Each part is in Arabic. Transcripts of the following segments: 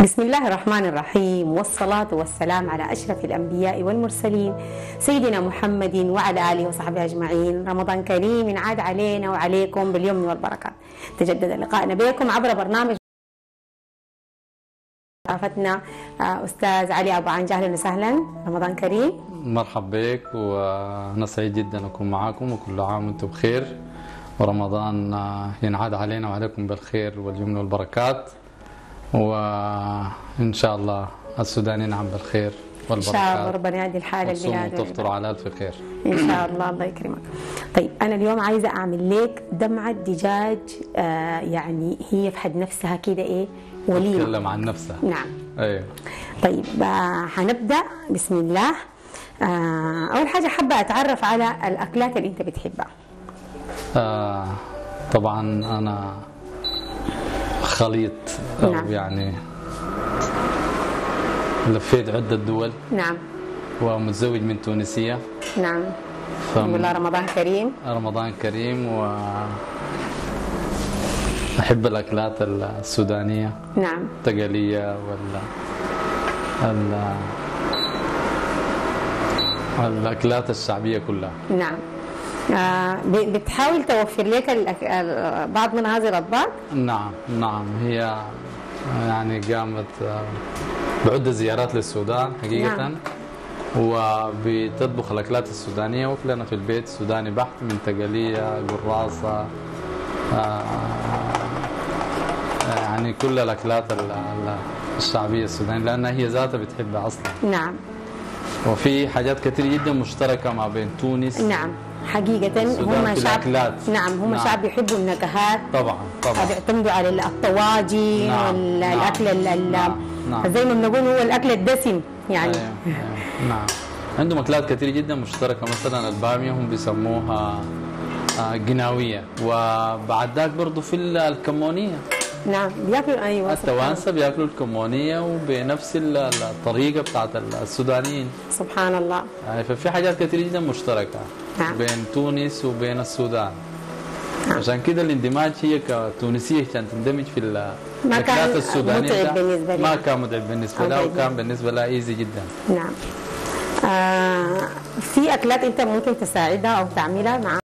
بسم الله الرحمن الرحيم والصلاة والسلام على أشرف الأنبياء والمرسلين سيدنا محمد وعلى آله وصحبه أجمعين. رمضان كريم عاد علينا وعليكم باليمن والبركات. تجدد لقائنا بكم عبر برنامج ضيافتنا أستاذ علي أبو عنجة أهلا وسهلا. رمضان كريم. مرحب بك وأنا سعيد جدا أكون معاكم وكل عام وأنتم بخير. ورمضان ينعاد علينا وعليكم بالخير واليمن والبركات. وإن شاء الله السودان ينعم بالخير إن شاء الله والبركات ربنا يهدي الحال وتصوموا البلاد وتفطروا على ألف خير. إن شاء الله الله يكرمك. طيب أنا اليوم عايزة أعمل لك دمعة دجاج آه يعني هي في حد نفسها كده إيه وليمة. تكلم عن نفسها. نعم. أيوه. طيب آه هنبدأ. بسم الله. آه أول حاجة حابة أتعرف على الأكلات اللي أنت بتحبها. آه طبعا أنا خليط أو نعم. يعني لفيت عدة دول. نعم. ومتزوج من تونسية. نعم. نقول لها رمضان كريم. رمضان كريم و أحب الأكلات السودانية. نعم. التقلية وال ال... الأكلات الشعبية كلها. نعم. بتحاول توفر لك بعض من هذه الأطباق؟ نعم نعم. هي يعني قامت آه، بعدة زيارات للسودان حقيقة نعم. وبتطبخ الأكلات السودانية وكلنا في البيت سوداني بحت من تقلية قراصة آه، يعني كل الأكلات ال- ال- الشعبية السودانية لأنها هي ذاتها بتحبها أصلا. نعم. وفي حاجات كثير جدا مشتركة ما بين تونس نعم. حقيقة هم شعب. نعم هم نعم. شعب يحبوا النكهات. طبعا طبعا. بيعتمدوا على الطواجن نعم، والأكل نعم، ال- ال- نعم، نعم. زي ما بنقول هو الأكل الدسم يعني. أيوة، أيوة، نعم. عندهم أكلات كثير جدا مشتركة مثلا البامية هم بيسموها آه، قناويه وبعد ذاك برضه في ال- الكمونية. نعم بياكلوا أيوه التوانسة بياكلوا الكمونية وبنفس ال- ال- الطريقة بتاعت ال- السودانيين. سبحان الله. يعني ففي حاجات كثير جدا مشتركة. نعم. بين تونس وبين السودان عشان كده الاندماج هي كتونسيه عشان تندمج في ال- ما كان الاكلات السودانيه متعب ده بالنسبة لها. ما كان متعب بالنسبة لها. وكان بالنسبة لها ايزي جدا نعم آه في اكلات انت ممكن تساعدها أو تعملها مع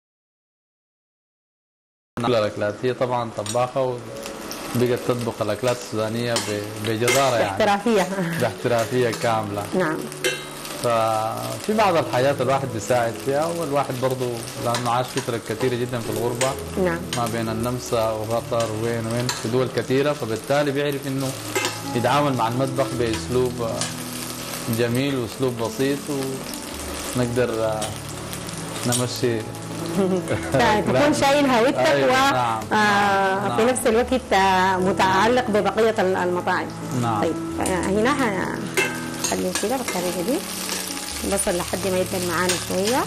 كل الاكلات هي طبعا طباخه وبقت تطبخ الاكلات السودانيه ب- بجداره يعني احترافيه باحترافيه كامله نعم ففي بعض الحاجات الواحد بيساعد فيها والواحد برضه لأنه عاش فتره كثيره جدا في الغربة. نعم. ما بين النمسا وقطر وين وين في دول كثيره فبالتالي بيعرف إنه يتعامل مع المطبخ بأسلوب جميل وأسلوب بسيط ونقدر نمشي. تكون شايل هويتك أيوة، و نعم، آه نعم، في نعم. نفس الوقت متعلق ببقية المطاعم. نعم. طيب آه، هنا ه- خلي كده بالطريقة دي. البصل لحد ما يدبل معانا شوية.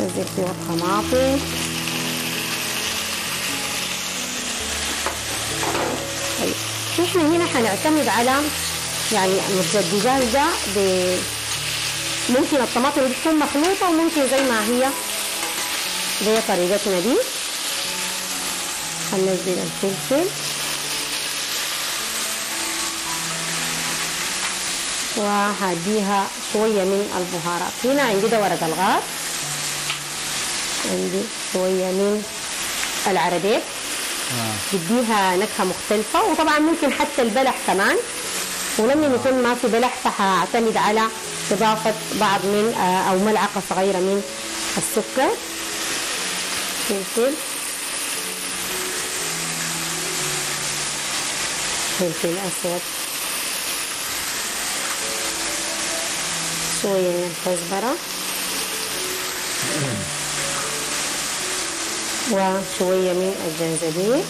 ننزل فيه الطماطم. طيب إحنا هنا حنعتمد على يعني الدجاج ده ب- ممكن الطماطم دي تكون مخلوطة وممكن زي ما هي زي طريقتنا دي. هننزل الفلفل. وهديها شوية من البهارات. هنا عندي ده ورق الغار عندي شوية من العربيت آه. بديها نكهة مختلفة وطبعا ممكن حتى البلح كمان. ولما يكون ما في بلح فهعتمد على إضافة بعض من آه، أو ملعقة صغيرة من السكر. فلفل فلفل أسود. شوية من الكزبرة وشوية من الجنزبيل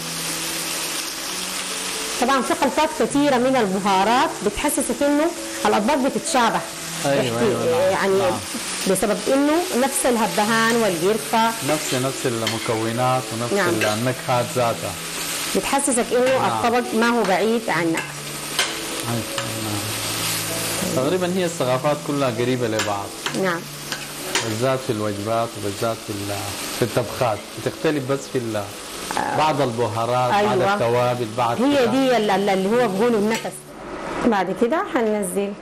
طبعا في خلطات كثيرة من البهارات بتحسسك إنه الأطباق بتتشابه. أيوة، أيوة، نعم، يعني نعم. بسبب إنه نفس الهبهان والقرفة نفس نفس المكونات ونفس نعم. النكهات ذاتها. بتحسسك إنه نعم. الطبق ما هو بعيد عنك. تقريبا هي الثقافات كلها قريبة لبعض نعم بالذات في الوجبات وبالذات في في الطبخات بتختلف بس في بعض البهارات بعض أيوة. التوابل بعض هي. دي ال- ال- اللي هو بيقولوا النفس بعد كده حننزل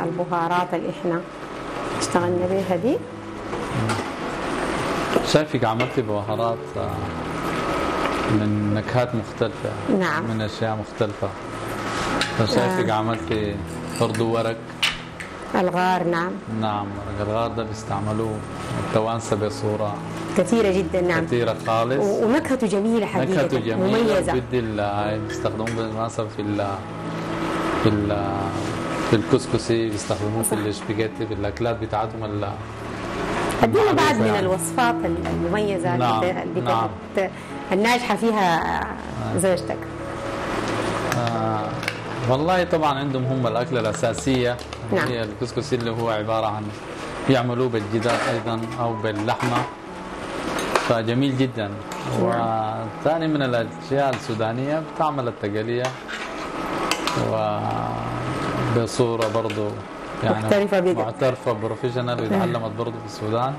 البهارات اللي إحنا اشتغلنا بيها دي شايفك عملتي بهارات آه، من نكهات مختلفة نعم. من أشياء مختلفة فشايفك عملتي برضو ورق؟ الغار نعم. نعم الغار ده بيستعملوه. التوانسة بصورة. كثيرة جدا نعم. كثيرة خالص. ونكهته جميلة حقيقة. نكهته جميلة. مميزة. بدي بيستخدموه بالمناسبة في ال في ال في الكسكسي بيستخدموه في السباجيتي في الأكلات بتاعتهم ال- ادينا بعد من يعني. الوصفات المميزة نعم، اللي اللي نعم. كانت الناجحة فيها زوجتك. آه والله طبعا عندهم هم الأكلة الأساسية نعم. هي الكسكسي اللي هو عبارة عن يعملوه بالجدار أيضا أو باللحمة فجميل جدا وثاني من الأشياء السودانية بتعمل التقلية وبصورة برضو يعني محترفة بجد. معترفة بروفيشنال واتعلمت برضو في السودان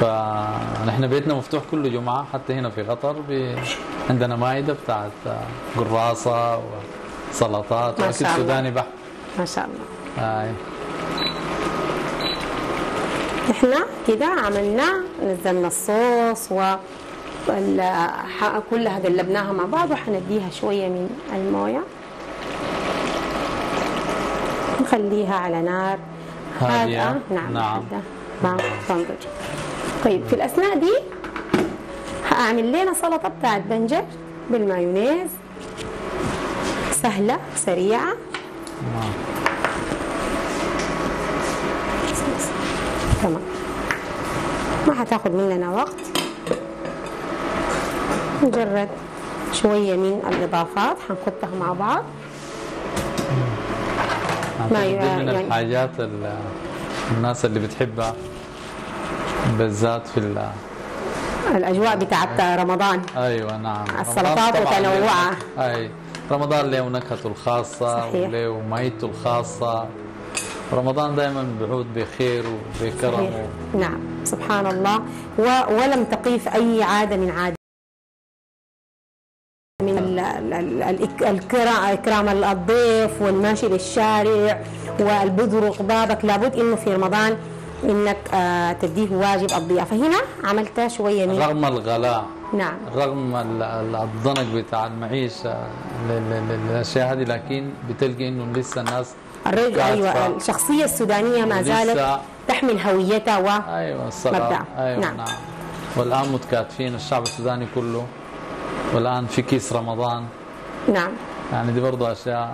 فنحن بيتنا مفتوح كل جمعة حتى هنا في قطر. عندنا مائدة بتاعت قراصة وسلطات شاء الله. سوداني بحت ما شاء الله. هاي إحنا كده عملنا نزلنا الصوص و كلها قلبناها مع بعض وحنديها شوية من الموية. نخليها على نار هادية. هادئة. نعم نعم. ما تنضج طيب في الأثناء دي هأعمل لنا سلطة بتاعت بنجر بالمايونيز. سهلة سريعة. تمام. ما حتاخد مننا وقت. مجرد شوية من الإضافات حنحطها مع بعض. ما أعتقد ي- دي من يعني- الحاجات ال- الناس اللي بتحبها بالذات في ال- الأجواء بتاعت رمضان. أيوه نعم. السلطات متنوعة. أي. رمضان له نكهته الخاصة. وله ميته الخاصة رمضان دائما بعود بخير وبكرم. نعم سبحان الله و... ولم تقيف أي عادة من عادة من ال- ال- ال- الإك- الكرا- إكرام الضيف والماشي للشارع والبذرق بابك لابد إنه في رمضان إنك آه، تديه واجب الضيافة هنا عملت شوية من رغم الغلاء نعم رغم ال- ال- الضنك بتاع ل- ل- للأشياء هذه لكن بتلقي إنه لسه الناس الرجل أيوة كاتفة. الشخصية السودانية ما زالت تحمل هويتها و أيوه الصلاة مبدأ. أيوه نعم. نعم. والآن متكاتفين الشعب السوداني كله والآن في كيس رمضان نعم يعني دي برضه أشياء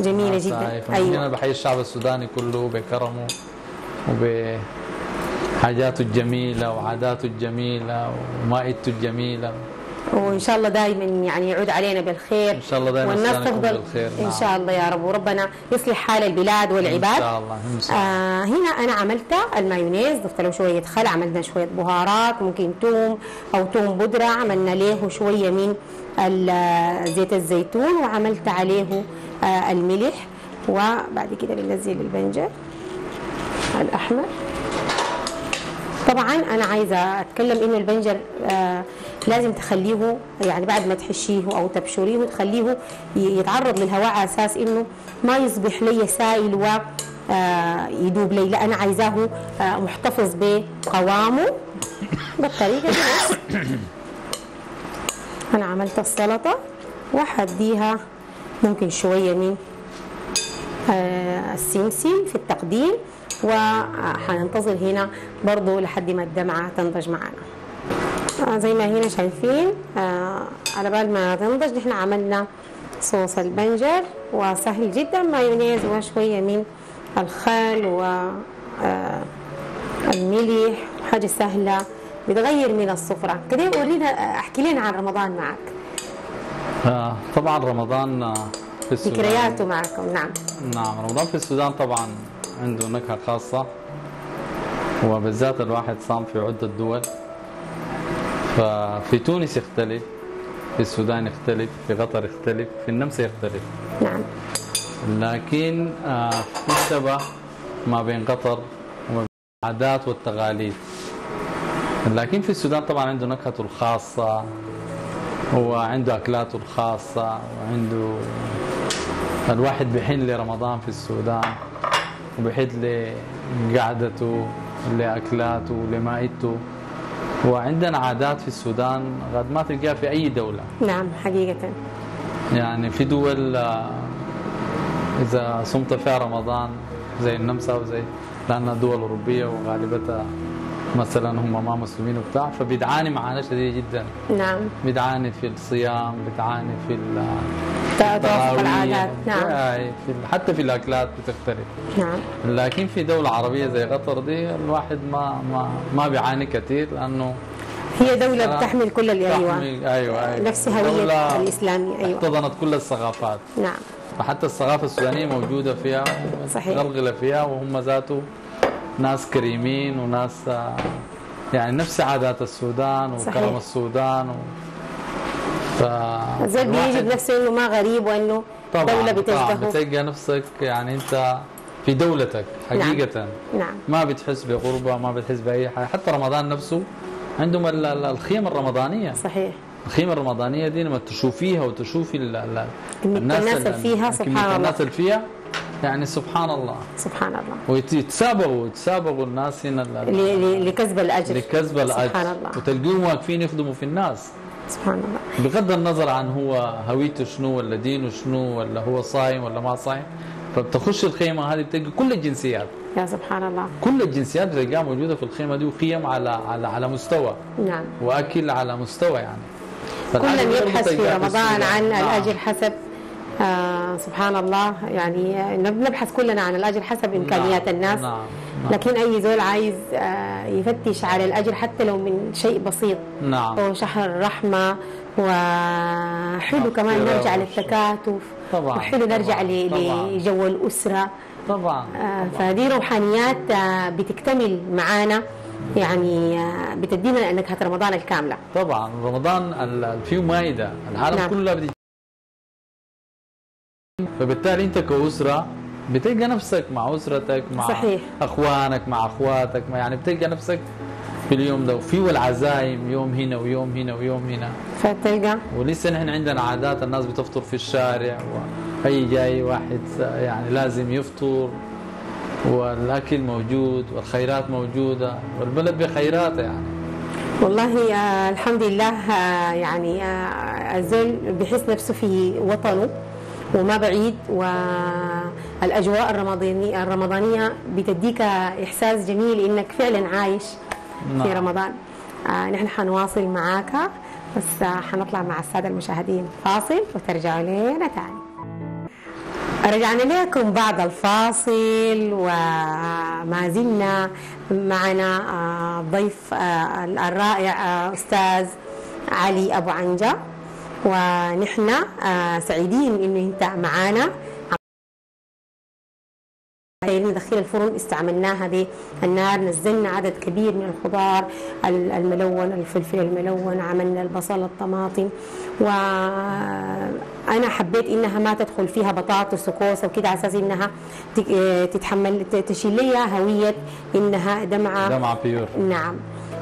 جميلة ناس جدا. أيوة. هنا بحيي الشعب السوداني كله بكرمه وبحاجاته الجميلة وعاداته الجميلة ومائدته الجميلة. وإن شاء الله دائما يعني يعود علينا بالخير. إن شاء الله دايماً والناس تفضل بالخير، إن نعم. شاء الله يا رب. وربنا يصلح حال البلاد إن والعباد. شاء الله إن شاء الله. آه هنا أنا عملت المايونيز ضفت له شوية خل عملنا شوية بهارات ممكن توم أو توم بودرة عملنا له شوية من زيت الزيتون وعملت عليه آه الملح وبعد كده بننزل البنجر. الأحمر. طبعا أنا عايزة أتكلم انه البنجر آه لازم تخليه يعني بعد ما تحشيه أو تبشريه تخليه يتعرض للهواء على أساس إنه ما يصبح لي سائل و آه، يدوب لي. لا أنا عايزاه آه، محتفظ بقوامه. بالطريقة دي. أنا عملت السلطة وحديها ممكن شوية من آه، السمسم في التقديم. وحننتظر هنا برضو لحد ما الدمعة تنضج معنا آه، زي ما هنا شايفين آه، على بال ما تنضج نحن عملنا صوص البنجر وسهل جدا مايونيز وشوية من الخل و آه، الملح حاجة سهلة بتغير من السفرة. كده ورينا احكي لنا عن رمضان معك. آه طبعا رمضان في السودان. ذكرياته معكم نعم. نعم رمضان في السودان طبعا عنده نكهة خاصة وبالذات الواحد صام في عدة دول. ففي تونس يختلف في السودان يختلف في قطر يختلف في النمسا يختلف. نعم. لكن آه، في شبه ما بين قطر وما بين العادات والتقاليد. لكن في السودان طبعا عنده نكهته الخاصة هو عنده أكلاته الخاصة وعنده الواحد بيحن لرمضان في السودان. وبيحن لقعدته لأكلاته لمائدته. وعندنا عادات في السودان قد ما تلقاها في أي دولة. نعم حقيقة. يعني في دول آه، إذا صمت فيها رمضان زي النمسا وزي لانها دول اوروبيه وغالبتها مثلا هم ما مسلمين وبتاع فبتعاني معاناه شديدة جدا. نعم. بتعاني في الصيام بتعاني في توافق العادات. نعم. في حتى في الأكلات بتختلف. نعم. لكن في دولة عربية زي قطر دي الواحد ما ما ما بيعاني كثير لأنه هي دولة بتحمل كل اللي أيوة. أيوة أيوة. نفس هوية الإسلامية أيوة. احتضنت كل الثقافات. نعم. فحتى الثقافة السودانية موجودة فيها صحيح. غلغلة فيها وهم ذاته ناس كريمين وناس آه، يعني نفس عادات السودان صحيح. وكرم السودان و... ف... زي الواحد- بيجد نفسه إنه ما غريب وإنه طبعا دولة طبعا. بتلقى نفسك يعني أنت في دولتك حقيقة. نعم. ما بتحس بغربة ما بتحس بأي حاجة. حتى رمضان نفسه عندهم ال- ال- الخيم الرمضانية. صحيح. الخيمة الرمضانية دي لما تشوفيها وتشوفي الناس اللي ال- فيها سبحان الله. الناس اللي فيها يعني سبحان الله. سبحان الله. ويتسابقوا يتسابقوا الناس هنا لكسب الأجر. لكسب الأجر. سبحان الله. وتلقوهم واقفين يخدموا في الناس. سبحان الله. بغض النظر عن هو هويته شنو ولا دينه شنو ولا هو صايم ولا ما صايم فبتخش الخيمة هذه بتلقى كل الجنسيات. يا سبحان الله. كل الجنسيات بتلقاها موجودة في الخيمة دي وقيم على على على مستوى. نعم. واكل على مستوى يعني. كل يبحث في رمضان. عن نعم. الأجر حسب آه سبحان الله. يعني نبحث كلنا عن الأجر حسب إمكانيات نعم، الناس. نعم نعم. لكن أي زول عايز آه يفتش على الأجر حتى لو من شيء بسيط. نعم. هو شهر الرحمة وحلو كمان مغفرة نرجع. للتكاتف. طبعا وحلو نرجع طبعا، طبعا. لجو الأسرة. طبعا آه، فدي روحانيات آه، بتكتمل معانا. يعني آه، بتدينا نكهة رمضان الكاملة. طبعا رمضان فيه مائدة. العالم نعم. كله فبالتالي انت كأسرة بتلقى نفسك مع أسرتك مع صحيح. أخوانك مع أخواتك ما يعني بتلقى نفسك في اليوم ده وفي العزايم يوم هنا ويوم هنا ويوم هنا. فتلقى. ولسه نحن عندنا عادات الناس بتفطر في الشارع وأي جاي واحد يعني لازم يفطر والأكل موجود والخيرات موجودة والبلد بخيراتها يعني. والله آه الحمد لله آه يعني آه الزول بيحس نفسه في وطنه. وما بعيد والأجواء الرمضانية الرمضانية بتديك إحساس جميل إنك فعلا عايش في نعم. رمضان. آه نحن حنواصل معاك بس آه حنطلع مع السادة المشاهدين فاصل وترجعوا لنا تاني. رجعنا لكم بعد الفاصل وما زلنا معنا آه، ضيف آه، الرائع أستاذ علي أبو عنجة. ونحن آه، سعيدين إنه أنت معنا ندخل الفرن استعملناها بالنار نزلنا عدد كبير من الخضار ال- الملون الفلفل الملون عملنا البصل الطماطم. وأنا حبيت إنها ما تدخل فيها بطاطس وكوسة وكده على أساس إنها ت- آه، تتحمل تشيل لي هوية إنها دمعة. دمعة بيور نعم.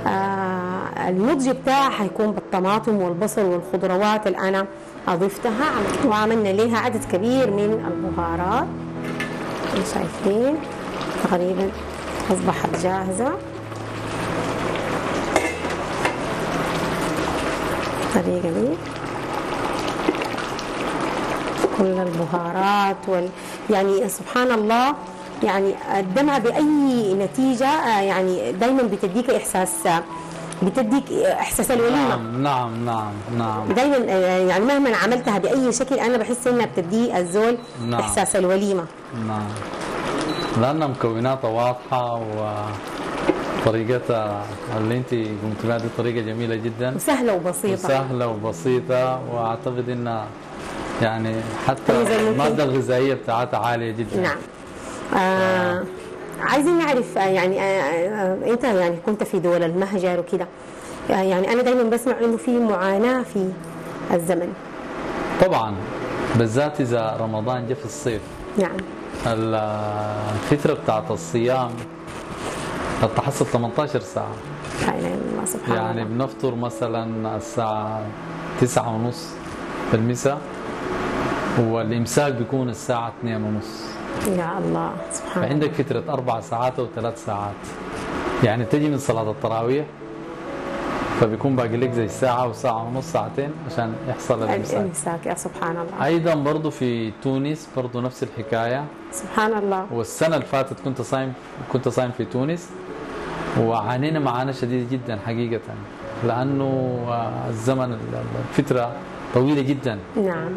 آه المضج بتاعها حيكون بالطماطم والبصل والخضروات اللي أنا أضفتها. عمل- وعملنا لها عدد كبير من البهارات. شايفين تقريبا أصبحت جاهزة. الطريقة دي. كل البهارات وال يعني سبحان الله يعني الدمعة بأي نتيجة آه، يعني دايما بتديك إحساس آه، بتديك إحساس الوليمة. نعم نعم نعم نعم. دايما آه، يعني مهما عملتها بأي شكل أنا بحس إنها بتدي الزول نعم. إحساس الوليمة. نعم. لأن مكوناتها واضحة وطريقتها اللي أنت قمت بها دي طريقة جميلة جدا. وسهلة وبسيطة. وسهلة وبسيطة وأعتقد إنها يعني حتى طيب. المادة الغذائية بتاعتها عالية جدا. نعم. آه عايزين نعرف آه، يعني آه آه إنت يعني كنت في دول المهجر وكده. آه يعني أنا دايما بسمع إنه في معاناة في الزمن. طبعا بالذات إذا رمضان جه في الصيف. نعم. الفترة بتاعت الصيام قد تحصل 18 ساعة. لا إله إلا الله سبحان يعني الله. بنفطر مثلا الساعة تسعة ونص في المساء والإمساك بيكون الساعة اثنين ونص. يا الله سبحان الله. فعندك فترة أربع ساعات أو ثلاث ساعات. يعني تجي من صلاة التراويح فبيكون باقي لك زي ساعة أو ساعة ونص ساعتين عشان يحصل الإمساك يا سبحان الله. أيضا برضو في تونس برضو نفس الحكاية. سبحان الله. والسنة اللي فاتت كنت صايم كنت صايم في تونس وعانينا معاناة شديدة جدا حقيقة لأنه الزمن الفترة طويلة جدا. نعم.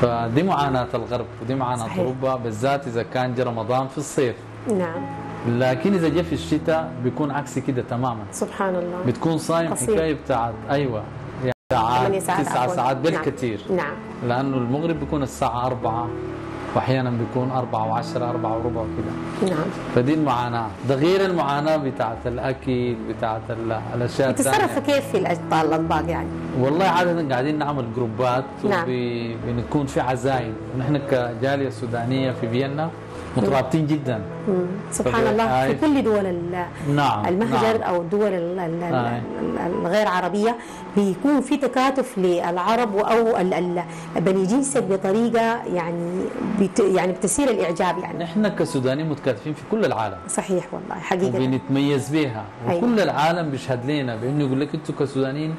فدي معاناة الغرب ودي معاناة صحيح. أوروبا بالذات إذا كان جرى رمضان في الصيف. نعم. لكن إذا جاء في الشتاء بيكون عكسي كده تماما. سبحان الله. بتكون صايم قصير. حكاية بتاعت أيوة. يعني ساعات تسع ساعات بالكثير. نعم. نعم. لأنه المغرب بيكون الساعة أربعة. وأحيانا بيكون أربعة و10 أربعة وربع كده نعم. فدي المعاناة. ده غير المعاناة بتاعت الأكل بتاعت الأشياء الثانية بتتصرفوا كيف في الأطباق يعني؟ والله عادة قاعدين نعمل جروبات نعم. وبنكون في عزايم. نحن كجالية سودانية في فيينا مترابطين جدا مم. سبحان. الله في. كل دول نعم المهجر نعم. أو الدول الغير عربية بيكون في تكاتف للعرب أو بني جنسك بطريقة يعني بت يعني بتثير الإعجاب يعني نحن كسودانيين متكاتفين في كل العالم صحيح والله حقيقة وبنتميز بها أيوة. وكل العالم بيشهد لنا بأنه يقول لك أنتم كسودانيين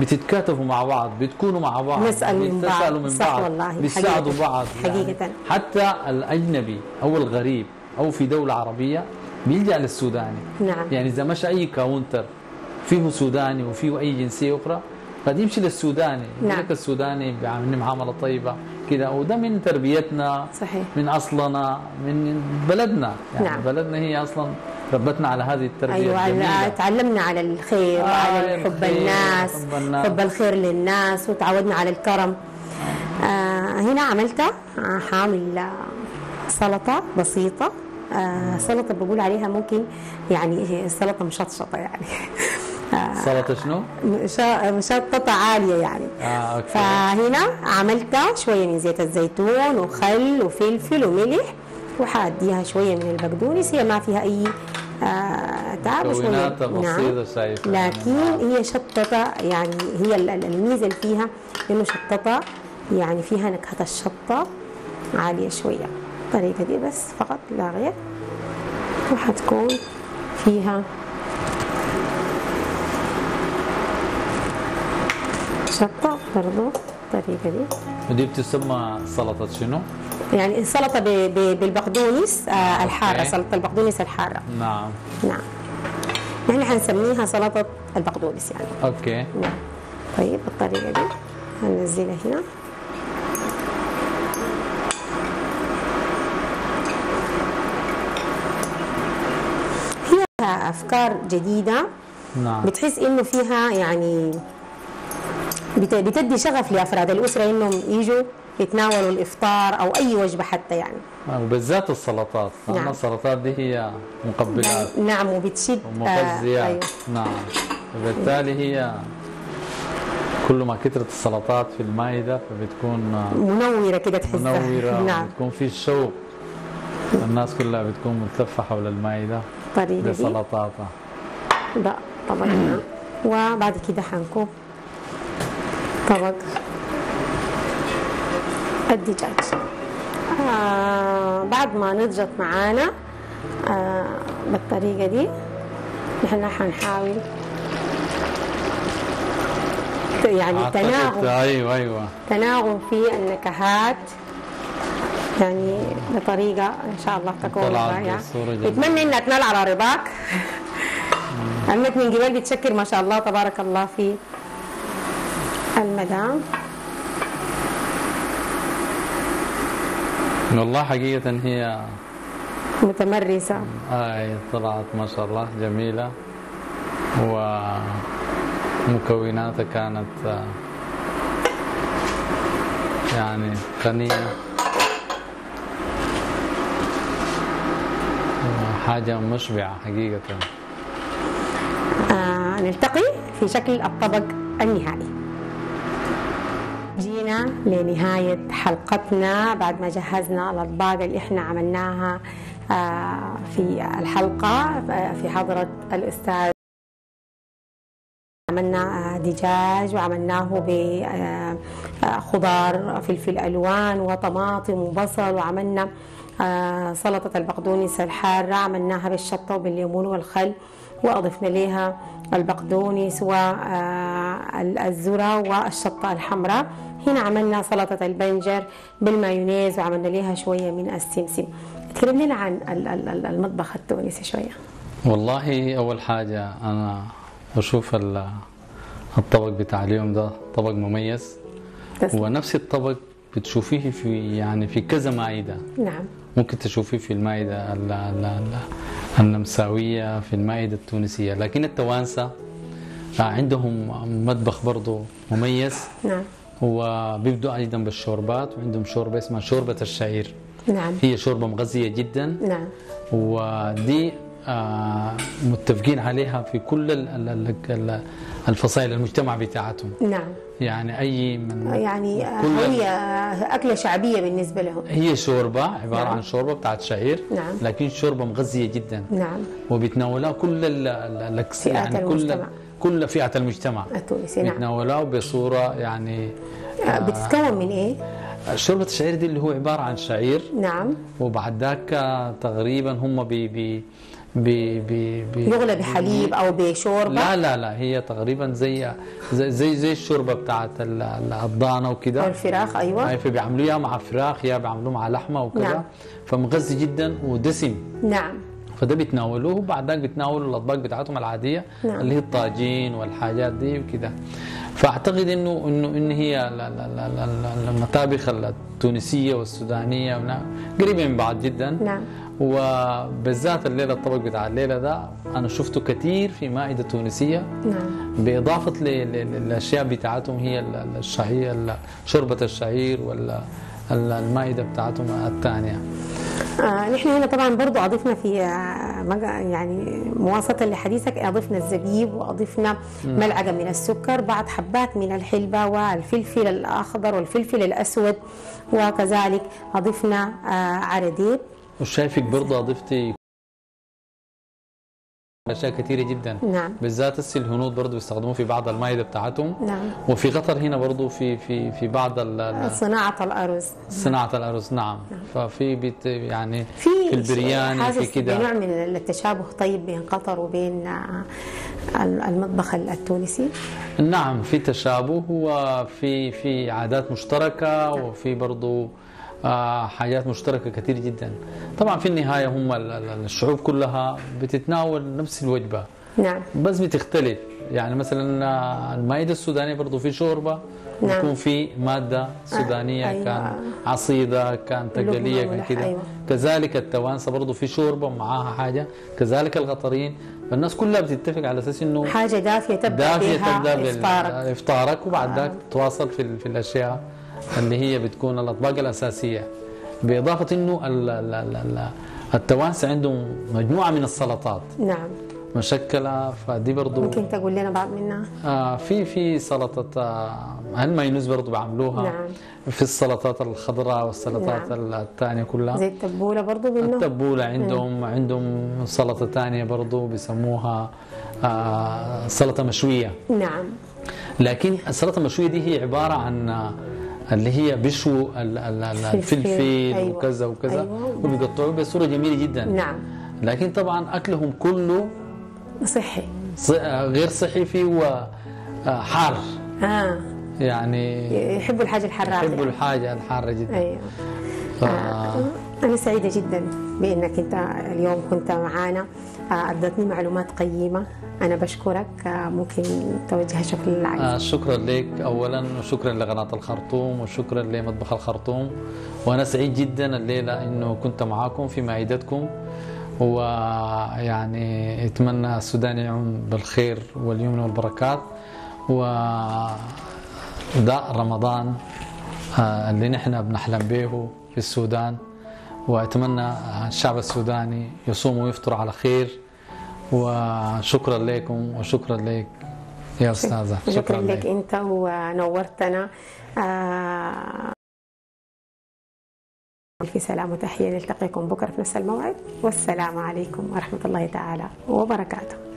بتتكاتفوا مع بعض بتكونوا مع بعض نسأل من بعض. من صح بعض والله. بيساعدوا. بعض حقيقة. يعني حتى الأجنبي أو الغريب أو في دولة عربية بيلجأ للسوداني نعم يعني إذا مشى أي كاونتر فيه سوداني وفيه أي جنسية أخرى قد يمشي للسوداني نعم. لك السوداني بيعاملني معاملة طيبة كده وده من تربيتنا صحيح من أصلنا من بلدنا يعني نعم. بلدنا هي أصلا ربتنا على هذه التربية أيوه الجميلة. تعلمنا على الخير آه، وعلى حب الناس حب الخير للناس وتعودنا على الكرم. آه هنا عملت آه حامل آه، سلطة بسيطة. آه سلطة بقول عليها ممكن يعني سلطة مشطشطة يعني. آه سلطة شنو؟ مشططه عالية يعني. آه أوكي. فهنا عملت شوية من زيت الزيتون وخل وفلفل وملح. وحاديها شوية من البقدونس هي ما فيها أي آه تعب بسيطه شايفه لكن هي شططة يعني هي ال- ال- الميزة اللي فيها إنه شططة يعني فيها نكهة الشطة عالية شوية. الطريقة دي بس فقط لا غير. وحتكون فيها شطة برضو. الطريقة دي. ودي بتسمى سلطة شنو؟ يعني ب- بالبقدونس آه الحارة أوكي. سلطة البقدونس الحارة. نعم. نعم. نحن حنسميها سلطة البقدونس يعني. أوكي. نعم. طيب بالطريقة دي هننزلها هنا. هي أفكار جديدة. نعم. بتحس إنه فيها يعني بت- بتدي شغف لأفراد الأسرة إنهم يجوا يتناولوا الإفطار أو أي وجبة حتى يعني. وبالذات السلطات. نعم. نعم. السلطات دي هي مقبلات. نعم وبتشد ومغذيات. آه أيوه. نعم. وبالتالي هي كل ما كثرت السلطات في المائدة فبتكون آه، منورة كده تحسها. منورة نعم. بتكون في شوق. الناس كلها بتكون ملتفة حول دي. بسلطاتها ده طبقنا وبعد كده حنكب طبق. الدجاج آه بعد ما نضجت معانا آه بالطريقة دي نحن حنحاول يعني تناغم. أيوه أيوه. تناغم في النكهات. يعني بطريقة إن شاء الله تكون رائعة. نتمنى إنها تنال على رضاك. عمك من قبل بتشكر ما شاء الله تبارك الله في المدام. والله حقيقة هي متمرسة. آي طلعت ما شاء الله جميلة. ومكوناتها كانت آه، يعني غنية. حاجة مشبعة حقيقة. آه نلتقي في شكل الطبق النهائي. لنهاية حلقتنا بعد ما جهزنا الأطباق اللي إحنا عملناها آه في الحلقة آه، في حضرة الأستاذ. عملنا دجاج وعملناه بخضار فلفل ألوان وطماطم وبصل وعملنا سلطة البقدونس الحارة عملناها بالشطة وبالليمون والخل. وأضفنا لها البقدونس والذرة والشطة الحمراء. هنا عملنا سلطة البنجر بالمايونيز وعملنا لها شوية من السمسم. تكلم لنا عن المطبخ التونسي شوية. والله أول حاجة أنا بشوف الطبق بتاع اليوم ده طبق مميز. ونفس الطبق بتشوفيه في يعني في كذا مائدة. نعم. ممكن تشوفيه في المائدة ال- ال- ال- النمساوية في المائدة التونسية. لكن التوانسة عندهم مطبخ برضو مميز. نعم. وبيبدوا أيضا بالشوربات وعندهم شوربة اسمها شوربة الشعير. نعم. هي شوربة مغذية جدا. نعم. ودي آه، متفقين عليها في كل ال- ال- ال- الفصائل المجتمع بتاعتهم. نعم. يعني أي من يعني كل- هي أكلة شعبية بالنسبة لهم هي شوربة عبارة نعم. عن شوربة بتاعت شعير نعم. لكن شوربة مغذية جدا نعم وبيتناولها كل ال- ال- الأكس فئات يعني كل المجتمع. كل فئة المجتمع التونسي نعم بيتناولها بصورة يعني آه، بتتكون من إيه؟ شوربة الشعير دي اللي هو عبارة عن شعير نعم وبعد ذاك تقريبا هم بي بي بي بي بي يغلى بحليب أو بشوربة؟ لا لا لا هي تقريبا زي زي زي, زي الشوربة بتاعت ال- ال- الضانة وكده. والفراخ أيوة. أي فبيعملوها يا مع فراخ يا بيعملوه مع لحمة وكذا نعم. فمغذي جدا ودسم. نعم. فده بيتناولوه وبعد ذاك بيتناولوا الأطباق بتاعتهم العادية نعم. اللي هي الطاجين والحاجات دي وكده. فأعتقد إنه إنه إن هي ال- ال- ال- ال- ال- المطابخ التونسية والسودانية قريبة من بعض جدا. نعم. وبالذات الليلة الطبق بتاع الليلة ده أنا شفته كثير في مائدة تونسية. نعم. بإضافة للأشياء بتاعتهم هي ال- ال- الشعير ال- شوربة الشعير ولا ال- المائدة بتاعتهم الثانية. آه نحن هنا طبعا برضو أضفنا في آه يعني مواصلة لحديثك أضفنا الزبيب وأضفنا ملعقة من السكر بعض حبات من الحلبة والفلفل الأخضر والفلفل الأسود وكذلك أضفنا آه عرديب وشايفك برضه اضفتي اشياء كثيره جدا. نعم. بالذات هسه الهنود برضه بيستخدموه في بعض المائده بتاعتهم. نعم. وفي قطر هنا برضه في في في بعض ال- ال- صناعة الأرز. صناعة الأرز نعم. ففي بت يعني في في البرياني في كده. بنوع من التشابه طيب بين قطر وبين آه، المطبخ التونسي؟ نعم في تشابه. وفي في عادات مشتركة. وفي برضو آه، حاجات مشتركة كثير جدا. طبعا في النهاية هم ال- ال- الشعوب كلها بتتناول نفس الوجبة. نعم. بس بتختلف. يعني مثلا آه، المائدة السودانية برضو في شوربة نعم. بتكون في مادة سودانية أيوة. كان عصيدة كان تقلية كان كده. أيوة. كذلك التوانسة برضو في شوربة ومعاها حاجة. كذلك القطريين فالناس كلها بتتفق على أساس إنه حاجة دافية تبدأ دافية بها تبدأ بافطارك وبعد ذاك تواصل في في الأشياء. اللي هي بتكون الأطباق الأساسية. بإضافة إنه ال- ال- ال- ال- التوانسة عندهم مجموعة من السلطات. نعم. مشكلة فدي برضو ممكن تقول لنا بعض منها؟ آه في في سلطة آه المايونيز برضو بيعملوها نعم. في السلطات الخضراء والسلطات نعم. الثانية كلها. زي التبولة برضو منه التبولة عندهم عندهم سلطة ثانية برضو بيسموها آه سلطة مشوية. نعم. لكن السلطة المشوية دي هي عبارة عن اللي هي بيشوا ال- الفلفل أيوة. وكذا وكذا أيوة. وبيقطعوه بصورة جميلة جدا. نعم. لكن طبعا أكلهم كله صحي. غير صحي فيه هو آه، حار. آه. يعني يحبوا الحاجة الحرارة يحبوا الحاجة الحارة جدا. أيوة. ف... أنا سعيدة جدا بأنك أنت اليوم كنت معانا. آه، أدتني معلومات قيمة. أنا بشكرك. آه، ممكن توجه شكر للعائلة آه، شكرا لك اولا وشكرا لقناة الخرطوم وشكرا لمطبخ الخرطوم. وأنا سعيد جدا الليلة إنه كنت معاكم في مائدتكم ويعني أتمنى السودان يعم بالخير واليمن والبركات. و ده رمضان آه، اللي نحن بنحلم به في السودان. وأتمنى الشعب السوداني يصوم ويفطر على خير وشكرا لكم وشكرا لك يا أستاذة. شكرا لك. أنت ونورتنا. آه، في سلام وتحية نلتقيكم بكرة في نفس الموعد. والسلام عليكم ورحمة الله تعالى وبركاته.